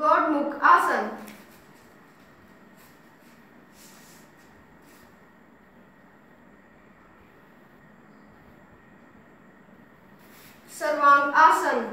गौडमुख आसन। सर्वांग आसन।